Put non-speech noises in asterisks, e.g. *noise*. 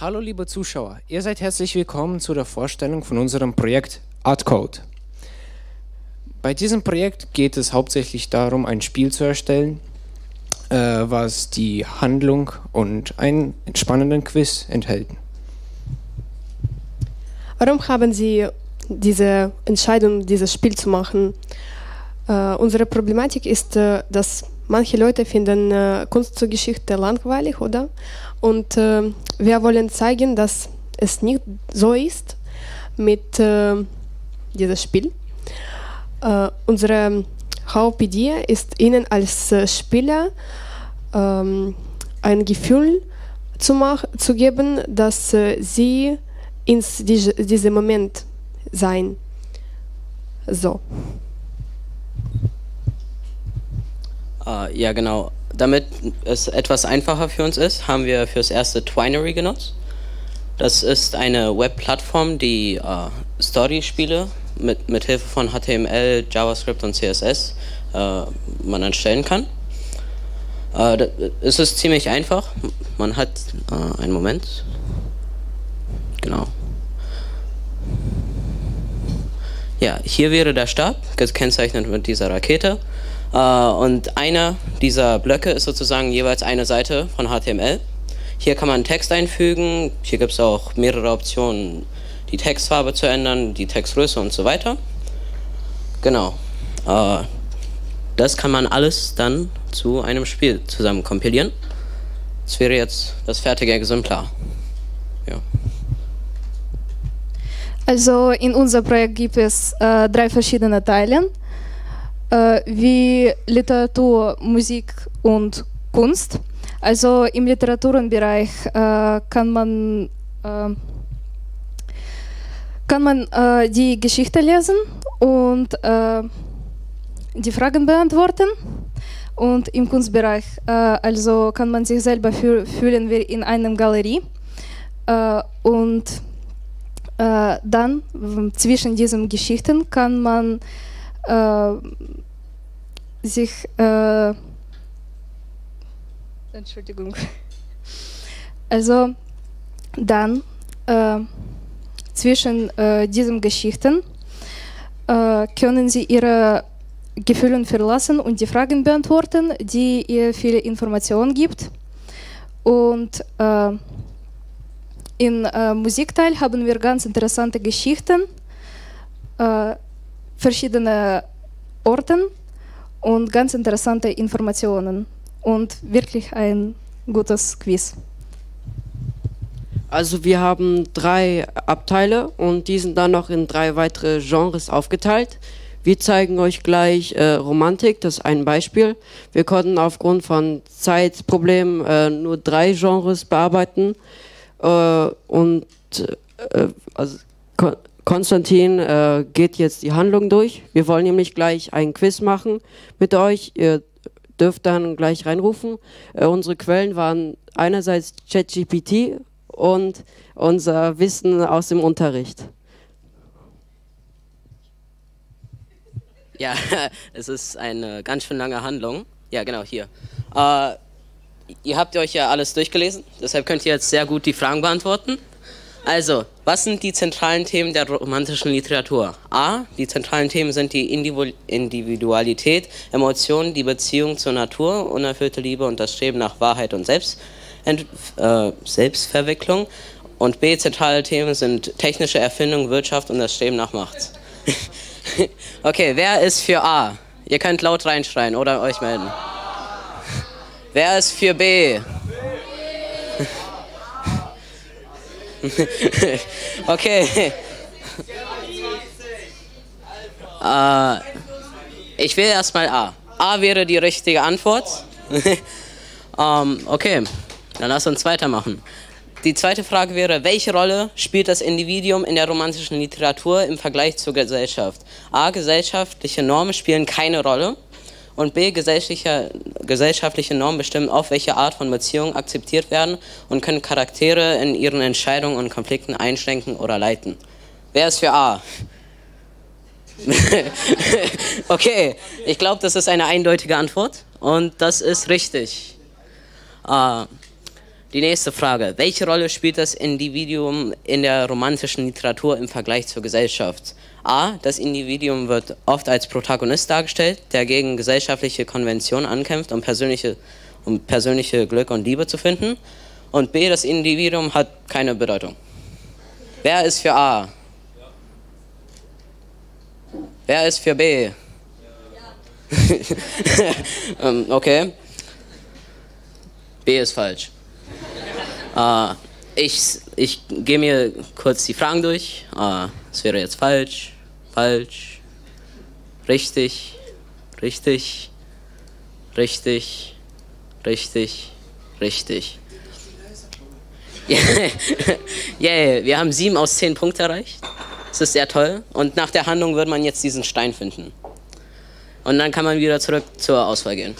Hallo liebe Zuschauer, ihr seid herzlich willkommen zu der Vorstellung von unserem Projekt ArtCode. Bei diesem Projekt geht es hauptsächlich darum, ein Spiel zu erstellen, äh, was die Handlung und einen spannenden Quiz enthält. Warum haben Sie diese Entscheidung, dieses Spiel zu machen? Äh, unsere Problematik ist, äh, dass manche Leute finden äh, Kunst zur Geschichte langweilig, oder? Und äh, wir wollen zeigen, dass es nicht so ist mit äh, diesem Spiel. Äh, unsere Hauptidee ist Ihnen als äh, Spieler ähm, ein Gefühl zu, zu geben, dass äh, Sie in diese, diesem Moment sein. So. Uh, ja, genau. Damit es etwas einfacher für uns ist, haben wir fürs erste Twinery genutzt. Das ist eine Webplattform, die uh, Story-Spiele mit, mit Hilfe von HTML, JavaScript und CSS uh, man erstellen kann. es ist ziemlich einfach. Man hat einen Moment. Genau. Ja, hier wäre der Stab, gekennzeichnet mit dieser Rakete. Äh, und einer dieser Blöcke ist sozusagen jeweils eine Seite von HTML. Hier kann man Text einfügen, hier gibt es auch mehrere Optionen, die Textfarbe zu ändern, die Textgröße und so weiter. Genau. Äh, das kann man alles dann zu einem Spiel zusammen kompilieren. Das wäre jetzt das fertige Exemplar. Ja. Also in unserem Projekt gibt es äh, drei verschiedene Teile äh, wie Literatur, Musik und Kunst. Also im Literaturenbereich äh, kann man, äh, kann man äh, die Geschichte lesen und äh, die Fragen beantworten. Und im Kunstbereich äh, also kann man sich selber fühlen wie in einer Galerie. und dann zwischen diesen Geschichten kann man äh, sich äh, Entschuldigung. Also dann äh, zwischen äh, diesen Geschichten äh, können Sie Ihre Gefühle verlassen und die Fragen beantworten, die ihr viele Informationen gibt. Und äh, im äh, Musikteil haben wir ganz interessante Geschichten, verschiedene Orten und ganz interessante Informationen und wirklich ein gutes Quiz. Also wir haben drei Abteile und die sind dann noch in drei weitere Genres aufgeteilt. Wir zeigen euch gleich äh, Romantik, das ist ein Beispiel. Wir konnten aufgrund von Zeitproblemen äh, nur drei Genres bearbeiten äh, und äh, also, Konstantin äh, geht jetzt die Handlung durch. Wir wollen nämlich gleich ein Quiz machen mit euch. Ihr dürft dann gleich reinrufen. Äh, unsere Quellen waren einerseits ChatGPT und unser Wissen aus dem Unterricht. Ja, *laughs* es ist eine ganz schön lange Handlung. Ja, genau, hier. Äh, ihr habt euch ja alles durchgelesen, deshalb könnt ihr jetzt sehr gut die Fragen beantworten. Also, was sind die zentralen Themen der romantischen Literatur? A. Die zentralen Themen sind die Individualität, Emotionen, die Beziehung zur Natur, unerfüllte Liebe und das Streben nach Wahrheit und Selbst, äh, Selbstverwicklung. Und B. Zentrale Themen sind technische Erfindung, Wirtschaft und das Streben nach Macht. *laughs* okay, wer ist für A? Ihr könnt laut reinschreien oder euch melden. Wer ist für B? *laughs* okay. äh, ich will erstmal A. A wäre die richtige Antwort. *laughs* ähm, okay, dann lass uns weitermachen. Die zweite Frage wäre, welche Rolle spielt das Individuum in der romantischen Literatur im Vergleich zur Gesellschaft? A. Gesellschaftliche Normen spielen keine Rolle und b. Gesellschaftliche, gesellschaftliche Normen bestimmen, auf welche Art von Beziehungen akzeptiert werden und können Charaktere in ihren Entscheidungen und Konflikten einschränken oder leiten. Wer ist für A? *laughs* okay, ich glaube, das ist eine eindeutige Antwort und das ist richtig. Uh, Die nächste Frage. Welche Rolle spielt das Individuum in der romantischen Literatur im Vergleich zur Gesellschaft? A. Das Individuum wird oft als Protagonist dargestellt, der gegen gesellschaftliche Konventionen ankämpft, um persönliche, um persönliche Glück und Liebe zu finden. Und B. Das Individuum hat keine Bedeutung. Wer ist für A? Wer ist für B? Ja. *laughs* ähm, okay. B ist falsch. Äh, ich ich gehe mir kurz die Fragen durch. Äh, es wäre jetzt falsch, falsch, richtig, richtig, richtig, richtig, richtig. *laughs* yeah, wir haben sieben aus zehn Punkte erreicht. Das ist sehr toll. Und nach der Handlung wird man jetzt diesen Stein finden. Und dann kann man wieder zurück zur Auswahl gehen.